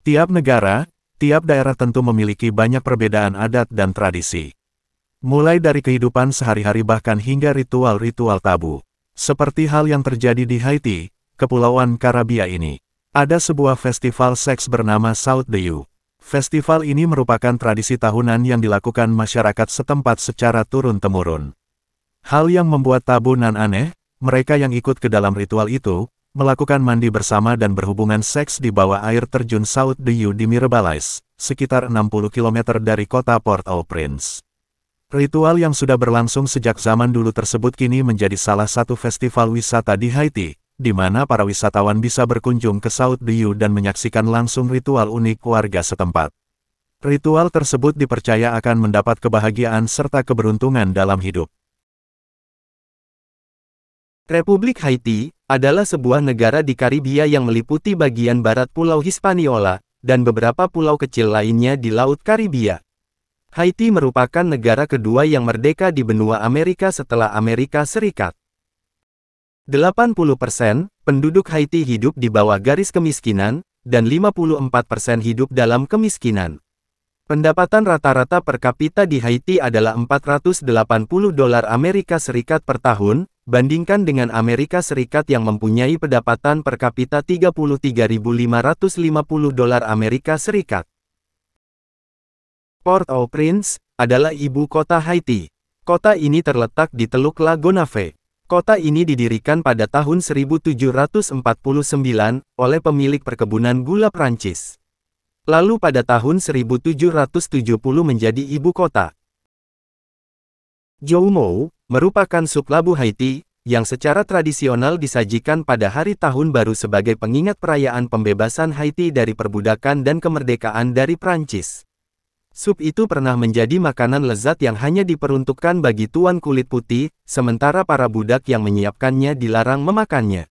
Tiap negara, tiap daerah tentu memiliki banyak perbedaan adat dan tradisi. Mulai dari kehidupan sehari-hari bahkan hingga ritual-ritual tabu. Seperti hal yang terjadi di Haiti, Kepulauan Karabia ini. Ada sebuah festival seks bernama South Dew. Festival ini merupakan tradisi tahunan yang dilakukan masyarakat setempat secara turun-temurun. Hal yang membuat tabu nan aneh, mereka yang ikut ke dalam ritual itu, melakukan mandi bersama dan berhubungan seks di bawah air terjun South Dew di Mirebalais, sekitar 60 km dari kota Port-au-Prince. Ritual yang sudah berlangsung sejak zaman dulu tersebut kini menjadi salah satu festival wisata di Haiti, di mana para wisatawan bisa berkunjung ke South Diu dan menyaksikan langsung ritual unik warga setempat. Ritual tersebut dipercaya akan mendapat kebahagiaan serta keberuntungan dalam hidup. Republik Haiti adalah sebuah negara di Karibia yang meliputi bagian barat Pulau Hispaniola dan beberapa pulau kecil lainnya di Laut Karibia. Haiti merupakan negara kedua yang merdeka di benua Amerika setelah Amerika Serikat. 80% penduduk Haiti hidup di bawah garis kemiskinan, dan 54% hidup dalam kemiskinan. Pendapatan rata-rata per kapita di Haiti adalah 480 dolar Amerika Serikat per tahun, bandingkan dengan Amerika Serikat yang mempunyai pendapatan per kapita 33.550 dolar Amerika Serikat. Port-au-Prince adalah ibu kota Haiti. Kota ini terletak di Teluk Lagonave. Kota ini didirikan pada tahun 1749 oleh pemilik perkebunan gula Prancis. Lalu pada tahun 1770 menjadi ibu kota. Joumou merupakan sup labu Haiti yang secara tradisional disajikan pada hari tahun baru sebagai pengingat perayaan pembebasan Haiti dari perbudakan dan kemerdekaan dari Prancis. Sup itu pernah menjadi makanan lezat yang hanya diperuntukkan bagi tuan kulit putih, sementara para budak yang menyiapkannya dilarang memakannya.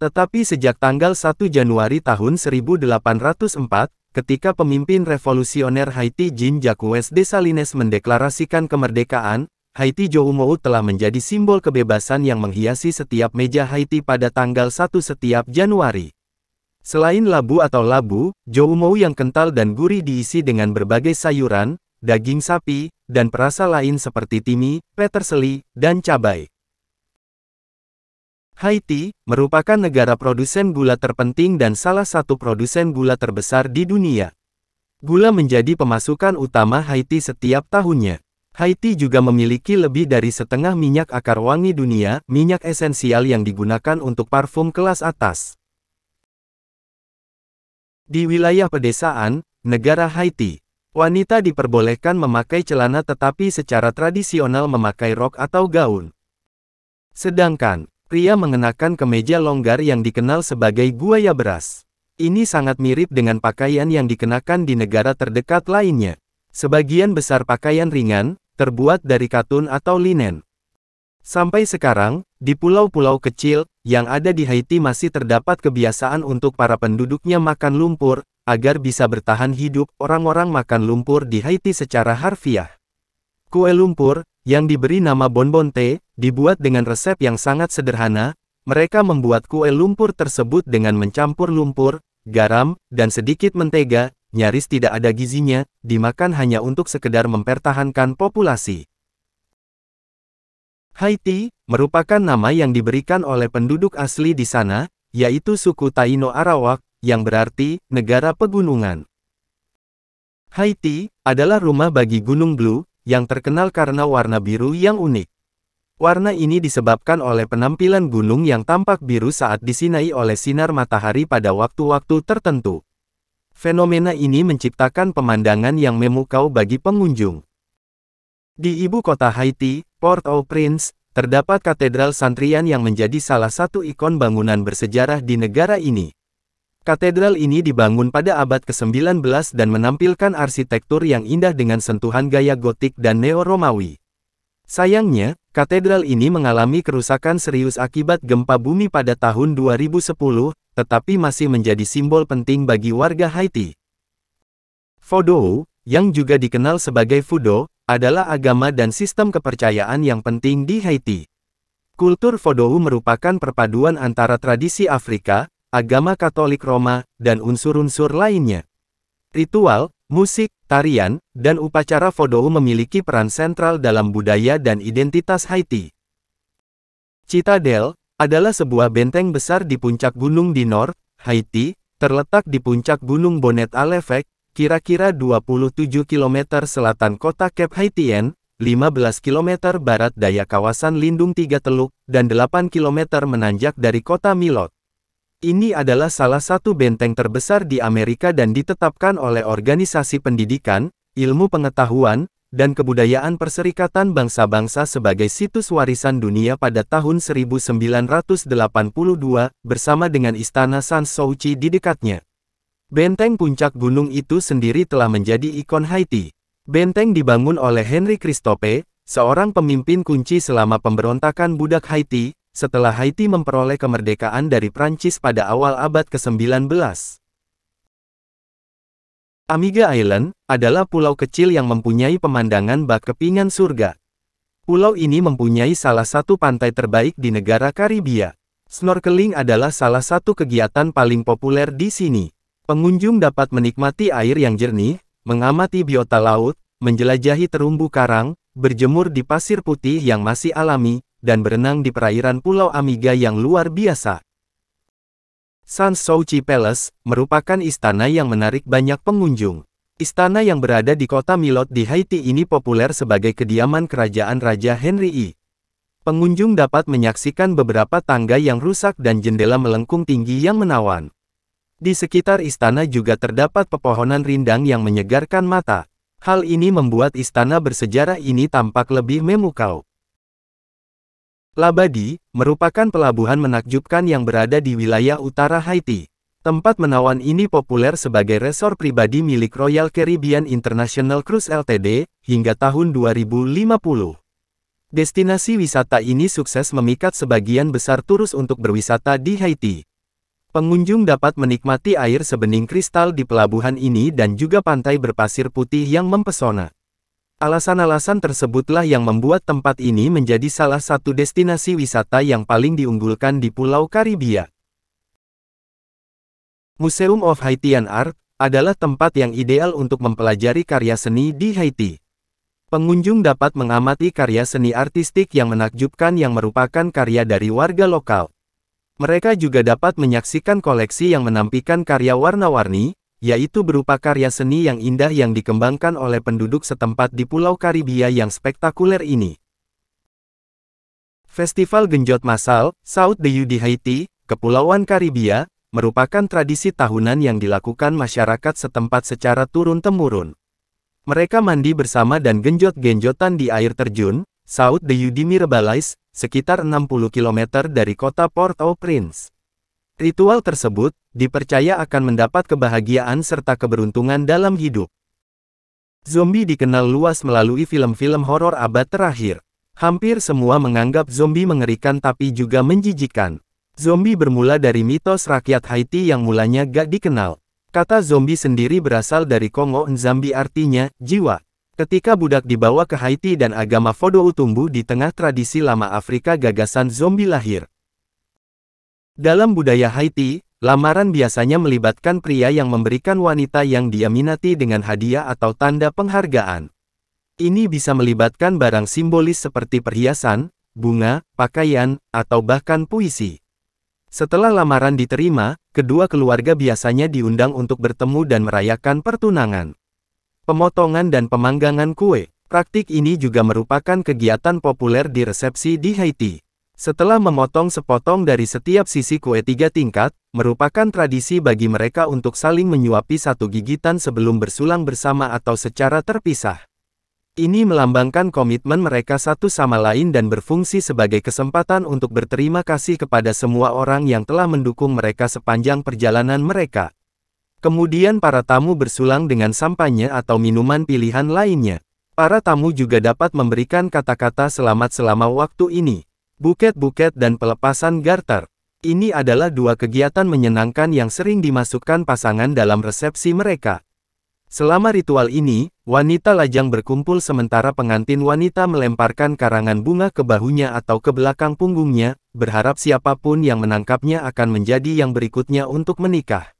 Tetapi sejak tanggal 1 Januari tahun 1804, ketika pemimpin revolusioner Haiti Jean-Jacques Dessalines mendeklarasikan kemerdekaan, Haiti Joumou telah menjadi simbol kebebasan yang menghiasi setiap meja Haiti pada tanggal 1 setiap Januari. Selain labu atau labu, joumou yang kental dan gurih diisi dengan berbagai sayuran, daging sapi, dan perasa lain seperti timi, peterseli, dan cabai. Haiti merupakan negara produsen gula terpenting dan salah satu produsen gula terbesar di dunia. Gula menjadi pemasukan utama Haiti setiap tahunnya. Haiti juga memiliki lebih dari setengah minyak akar wangi dunia, minyak esensial yang digunakan untuk parfum kelas atas. Di wilayah pedesaan, negara Haiti, wanita diperbolehkan memakai celana tetapi secara tradisional memakai rok atau gaun. Sedangkan, pria mengenakan kemeja longgar yang dikenal sebagai guaya beras. Ini sangat mirip dengan pakaian yang dikenakan di negara terdekat lainnya. Sebagian besar pakaian ringan, terbuat dari katun atau linen. Sampai sekarang, di pulau-pulau kecil yang ada di Haiti masih terdapat kebiasaan untuk para penduduknya makan lumpur, agar bisa bertahan hidup. Orang-orang makan lumpur di Haiti secara harfiah. Kue lumpur, yang diberi nama bonbonte, dibuat dengan resep yang sangat sederhana. Mereka membuat kue lumpur tersebut dengan mencampur lumpur, garam, dan sedikit mentega, nyaris tidak ada gizinya, dimakan hanya untuk sekedar mempertahankan populasi. Haiti, merupakan nama yang diberikan oleh penduduk asli di sana, yaitu suku Taino Arawak, yang berarti, negara pegunungan. Haiti, adalah rumah bagi Gunung Blue, yang terkenal karena warna biru yang unik. Warna ini disebabkan oleh penampilan gunung yang tampak biru saat disinai oleh sinar matahari pada waktu-waktu tertentu. Fenomena ini menciptakan pemandangan yang memukau bagi pengunjung. Di ibu kota Haiti, Port-au-Prince, terdapat katedral santrian yang menjadi salah satu ikon bangunan bersejarah di negara ini. Katedral ini dibangun pada abad ke-19 dan menampilkan arsitektur yang indah dengan sentuhan gaya gotik dan neo-Romawi. Sayangnya, katedral ini mengalami kerusakan serius akibat gempa bumi pada tahun 2010, tetapi masih menjadi simbol penting bagi warga Haiti. Vodou, yang juga dikenal sebagai Fudo, adalah agama dan sistem kepercayaan yang penting di Haiti. Kultur Vodou merupakan perpaduan antara tradisi Afrika, agama Katolik Roma, dan unsur-unsur lainnya. Ritual, musik, tarian, dan upacara Vodou memiliki peran sentral dalam budaya dan identitas Haiti. Citadel adalah sebuah benteng besar di puncak gunung di Nor, Haiti, terletak di puncak gunung Bonnet l'Evêque, kira-kira 27 km selatan kota Cape Haitien, 15 km barat daya kawasan lindung Tiga Teluk, dan 8 km menanjak dari kota Milot. Ini adalah salah satu benteng terbesar di Amerika dan ditetapkan oleh Organisasi Pendidikan, Ilmu Pengetahuan, dan Kebudayaan Perserikatan Bangsa-Bangsa sebagai situs warisan dunia pada tahun 1982, bersama dengan Istana Sans Souci di dekatnya. Benteng puncak gunung itu sendiri telah menjadi ikon Haiti. Benteng dibangun oleh Henry Christophe, seorang pemimpin kunci selama pemberontakan budak Haiti, setelah Haiti memperoleh kemerdekaan dari Prancis pada awal abad ke-19. Amiga Island adalah pulau kecil yang mempunyai pemandangan bak kepingan surga. Pulau ini mempunyai salah satu pantai terbaik di negara Karibia. Snorkeling adalah salah satu kegiatan paling populer di sini. Pengunjung dapat menikmati air yang jernih, mengamati biota laut, menjelajahi terumbu karang, berjemur di pasir putih yang masih alami, dan berenang di perairan Pulau Amiga yang luar biasa. San Souci Palace merupakan istana yang menarik banyak pengunjung. Istana yang berada di kota Milot di Haiti ini populer sebagai kediaman kerajaan Raja Henry I. Pengunjung dapat menyaksikan beberapa tangga yang rusak dan jendela melengkung tinggi yang menawan. Di sekitar istana juga terdapat pepohonan rindang yang menyegarkan mata. Hal ini membuat istana bersejarah ini tampak lebih memukau. Labadi, merupakan pelabuhan menakjubkan yang berada di wilayah utara Haiti. Tempat menawan ini populer sebagai resor pribadi milik Royal Caribbean International Cruise Ltd, hingga tahun 2050. Destinasi wisata ini sukses memikat sebagian besar turis untuk berwisata di Haiti. Pengunjung dapat menikmati air sebening kristal di pelabuhan ini dan juga pantai berpasir putih yang mempesona. Alasan-alasan tersebutlah yang membuat tempat ini menjadi salah satu destinasi wisata yang paling diunggulkan di Pulau Karibia. Museum of Haitian Art adalah tempat yang ideal untuk mempelajari karya seni di Haiti. Pengunjung dapat mengamati karya seni artistik yang menakjubkan yang merupakan karya dari warga lokal. Mereka juga dapat menyaksikan koleksi yang menampilkan karya warna-warni, yaitu berupa karya seni yang indah yang dikembangkan oleh penduduk setempat di Pulau Karibia yang spektakuler ini. Festival Genjot Masal, South de di Haiti, Kepulauan Karibia, merupakan tradisi tahunan yang dilakukan masyarakat setempat secara turun-temurun. Mereka mandi bersama dan genjot-genjotan di air terjun, South de di Mirebalais, sekitar 60 km dari kota Port-au-Prince. Ritual tersebut, dipercaya akan mendapat kebahagiaan serta keberuntungan dalam hidup. Zombie dikenal luas melalui film-film horor abad terakhir. Hampir semua menganggap zombie mengerikan tapi juga menjijikan. Zombie bermula dari mitos rakyat Haiti yang mulanya gak dikenal. Kata zombie sendiri berasal dari Kongo Nzambi artinya, jiwa. Ketika budak dibawa ke Haiti dan agama Vodou tumbuh di tengah tradisi lama Afrika gagasan zombie lahir. Dalam budaya Haiti, lamaran biasanya melibatkan pria yang memberikan wanita yang dia minati dengan hadiah atau tanda penghargaan. Ini bisa melibatkan barang simbolis seperti perhiasan, bunga, pakaian, atau bahkan puisi. Setelah lamaran diterima, kedua keluarga biasanya diundang untuk bertemu dan merayakan pertunangan. Pemotongan dan pemanggangan kue, praktik ini juga merupakan kegiatan populer di resepsi di Haiti. Setelah memotong sepotong dari setiap sisi kue tiga tingkat, merupakan tradisi bagi mereka untuk saling menyuapi satu gigitan sebelum bersulang bersama atau secara terpisah. Ini melambangkan komitmen mereka satu sama lain dan berfungsi sebagai kesempatan untuk berterima kasih kepada semua orang yang telah mendukung mereka sepanjang perjalanan mereka. Kemudian para tamu bersulang dengan sampahnya atau minuman pilihan lainnya. Para tamu juga dapat memberikan kata-kata selamat selama waktu ini. Buket-buket dan pelepasan garter. Ini adalah dua kegiatan menyenangkan yang sering dimasukkan pasangan dalam resepsi mereka. Selama ritual ini, wanita lajang berkumpul sementara pengantin wanita melemparkan karangan bunga ke bahunya atau ke belakang punggungnya, berharap siapa pun yang menangkapnya akan menjadi yang berikutnya untuk menikah.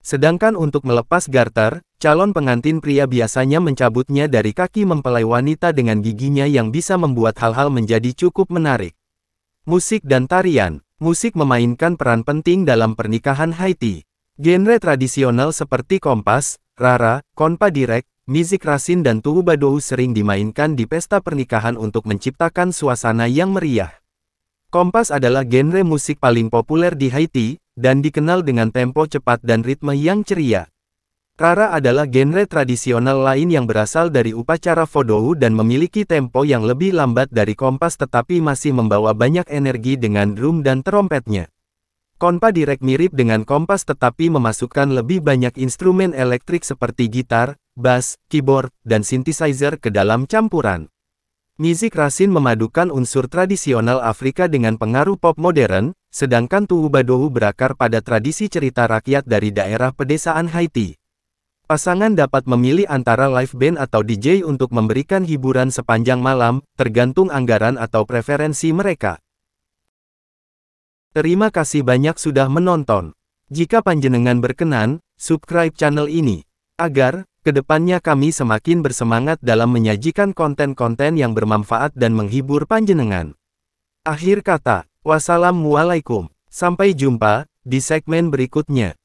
Sedangkan untuk melepas garter, calon pengantin pria biasanya mencabutnya dari kaki mempelai wanita dengan giginya yang bisa membuat hal-hal menjadi cukup menarik. Musik dan tarian Musik memainkan peran penting dalam pernikahan Haiti. Genre tradisional seperti kompas, rara, konpa direk, Mizik Rasin dan Badou sering dimainkan di pesta pernikahan untuk menciptakan suasana yang meriah. Kompas adalah genre musik paling populer di Haiti, dan dikenal dengan tempo cepat dan ritme yang ceria. Rara adalah genre tradisional lain yang berasal dari upacara Vodou dan memiliki tempo yang lebih lambat dari kompas tetapi masih membawa banyak energi dengan drum dan trompetnya. Konpa direk mirip dengan kompas tetapi memasukkan lebih banyak instrumen elektrik seperti gitar, bass, keyboard, dan synthesizer ke dalam campuran. Mizik Rasin memadukan unsur tradisional Afrika dengan pengaruh pop modern, sedangkan Badou berakar pada tradisi cerita rakyat dari daerah pedesaan Haiti. Pasangan dapat memilih antara live band atau DJ untuk memberikan hiburan sepanjang malam, tergantung anggaran atau preferensi mereka. Terima kasih banyak sudah menonton. Jika panjenengan berkenan, subscribe channel ini, agar ke depannya kami semakin bersemangat dalam menyajikan konten-konten yang bermanfaat dan menghibur panjenengan. Akhir kata, wassalamualaikum, sampai jumpa di segmen berikutnya.